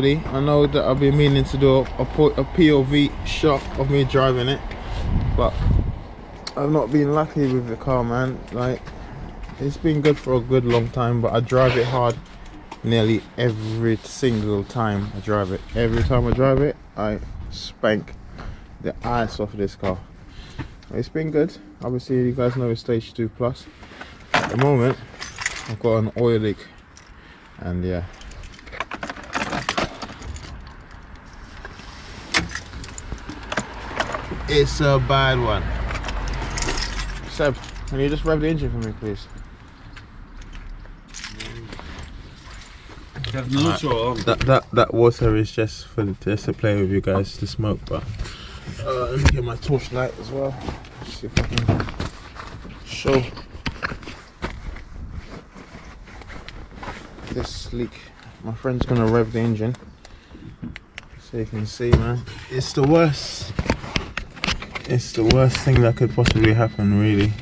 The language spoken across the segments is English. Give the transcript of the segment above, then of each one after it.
Audi. I know that I've been meaning to do a, a, a POV shot of me driving it, but I've not been lucky with the car, man. Like, it's been good for a good long time, but I drive it hard nearly every single time I drive it. Every time I drive it, I spank the ice off this car. It's been good. Obviously, you guys know it's stage two plus. At the moment, I've got an oil leak, and yeah. It's a bad one. Seb, can you just rev the engine for me, please? That that that water is just for the, just to play with you guys to smoke, but uh, let me get my torchlight as well. See if I can show this leak. My friend's gonna rev the engine so you can see, man. It's the worst. It's the worst thing that could possibly happen, really.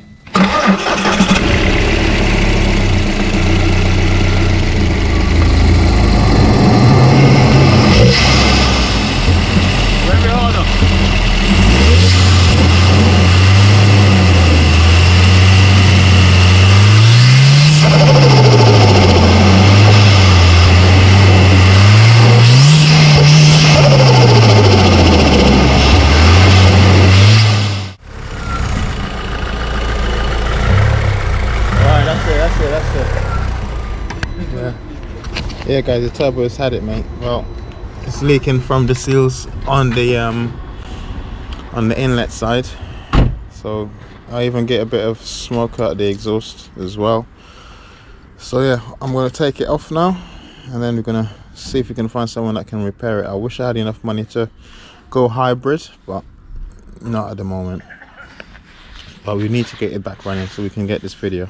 That's it, that's it, that's it. Yeah. Yeah guys, the turbo has had it mate. Well, it's leaking from the seals on the um on the inlet side. So I even get a bit of smoke out of the exhaust as well. So yeah, I'm gonna take it off now and then we're gonna see if we can find someone that can repair it. I wish I had enough money to go hybrid, but not at the moment. But we need to get it back running so we can get this video.